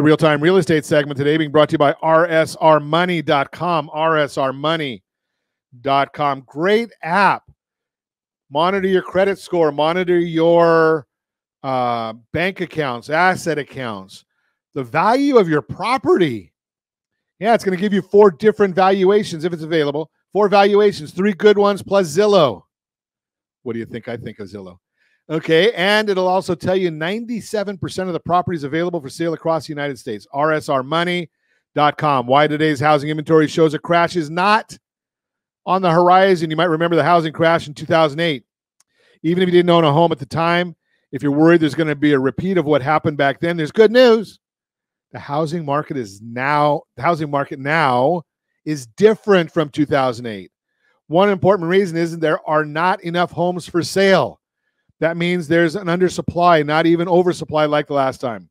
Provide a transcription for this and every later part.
The real time real estate segment today being brought to you by rsrmoney.com. rsrmoney.com. Great app. Monitor your credit score, monitor your uh, bank accounts, asset accounts, the value of your property. Yeah, it's going to give you four different valuations if it's available. Four valuations, three good ones plus Zillow. What do you think I think of Zillow? Okay, and it'll also tell you 97% of the properties available for sale across the United States. RSRmoney.com. Why today's housing inventory shows a crash is not on the horizon. You might remember the housing crash in 2008. Even if you didn't own a home at the time, if you're worried there's going to be a repeat of what happened back then, there's good news. The housing market is now the housing market now is different from 2008. One important reason is there are not enough homes for sale. That means there's an undersupply, not even oversupply like the last time.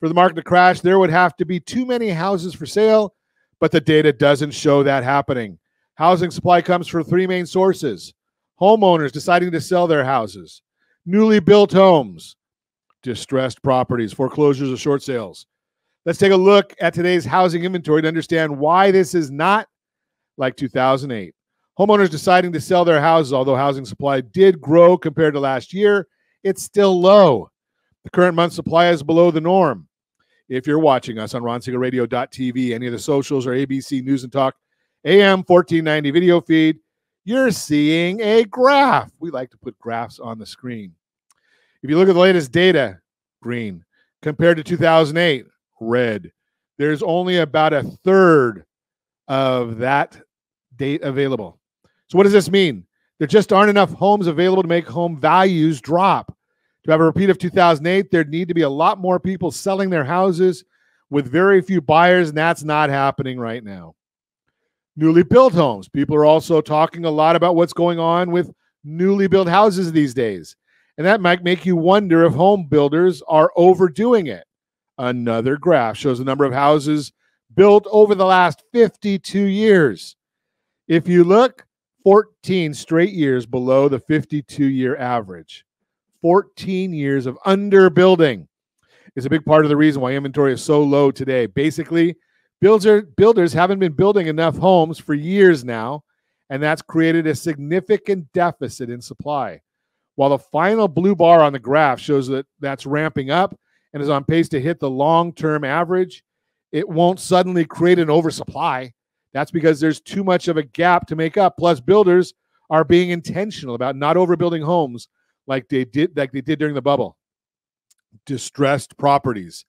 For the market to crash, there would have to be too many houses for sale, but the data doesn't show that happening. Housing supply comes from three main sources homeowners deciding to sell their houses, newly built homes, distressed properties, foreclosures, or short sales. Let's take a look at today's housing inventory to understand why this is not like 2008. Homeowners deciding to sell their houses, although housing supply did grow compared to last year, it's still low. The current month supply is below the norm. If you're watching us on ronsiegelradio.tv, any of the socials, or ABC News and Talk AM 1490 video feed, you're seeing a graph. We like to put graphs on the screen. If you look at the latest data, green, compared to 2008, red, there's only about a third of that date available. So, what does this mean? There just aren't enough homes available to make home values drop. To have a repeat of 2008, there'd need to be a lot more people selling their houses with very few buyers, and that's not happening right now. Newly built homes. People are also talking a lot about what's going on with newly built houses these days. And that might make you wonder if home builders are overdoing it. Another graph shows the number of houses built over the last 52 years. If you look, 14 straight years below the 52 year average. 14 years of underbuilding is a big part of the reason why inventory is so low today. Basically, builder, builders haven't been building enough homes for years now, and that's created a significant deficit in supply. While the final blue bar on the graph shows that that's ramping up and is on pace to hit the long term average, it won't suddenly create an oversupply. That's because there's too much of a gap to make up. Plus, builders are being intentional about not overbuilding homes like they did like they did during the bubble. Distressed properties,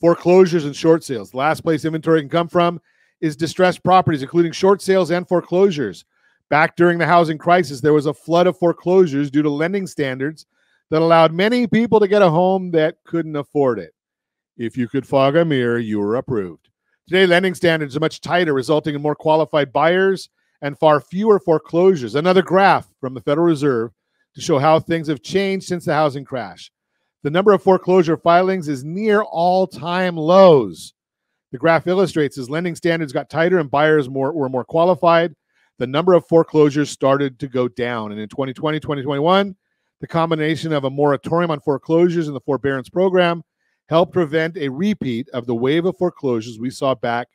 foreclosures and short sales. The last place inventory can come from is distressed properties, including short sales and foreclosures. Back during the housing crisis, there was a flood of foreclosures due to lending standards that allowed many people to get a home that couldn't afford it. If you could fog a mirror, you were approved. Today, lending standards are much tighter, resulting in more qualified buyers and far fewer foreclosures. Another graph from the Federal Reserve to show how things have changed since the housing crash. The number of foreclosure filings is near all time lows. The graph illustrates as lending standards got tighter and buyers more, were more qualified, the number of foreclosures started to go down. And in 2020, 2021, the combination of a moratorium on foreclosures and the forbearance program help prevent a repeat of the wave of foreclosures we saw back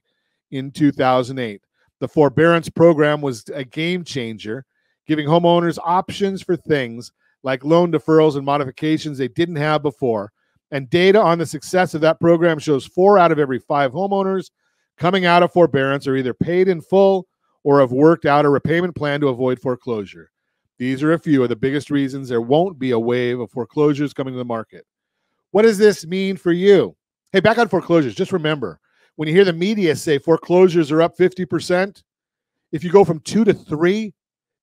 in 2008. The forbearance program was a game changer, giving homeowners options for things like loan deferrals and modifications they didn't have before. And data on the success of that program shows four out of every five homeowners coming out of forbearance are either paid in full or have worked out a repayment plan to avoid foreclosure. These are a few of the biggest reasons there won't be a wave of foreclosures coming to the market. What does this mean for you? Hey, back on foreclosures, just remember when you hear the media say foreclosures are up 50%, if you go from two to three,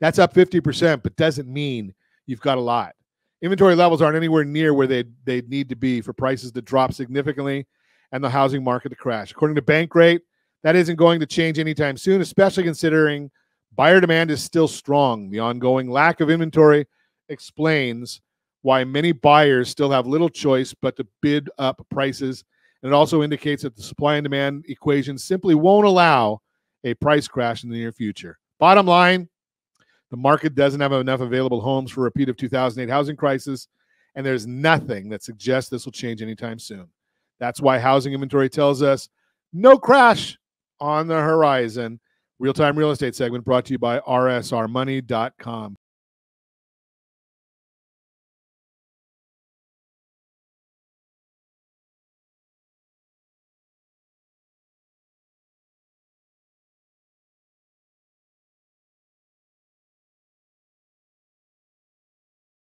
that's up 50%, but doesn't mean you've got a lot. Inventory levels aren't anywhere near where they they need to be for prices to drop significantly and the housing market to crash. According to Bankrate, that isn't going to change anytime soon, especially considering buyer demand is still strong. The ongoing lack of inventory explains why many buyers still have little choice but to bid up prices. And it also indicates that the supply and demand equation simply won't allow a price crash in the near future. Bottom line, the market doesn't have enough available homes for a repeat of 2008 housing crisis, and there's nothing that suggests this will change anytime soon. That's why housing inventory tells us no crash on the horizon. Real time real estate segment brought to you by rsrmoney.com.